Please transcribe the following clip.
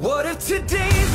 What if today's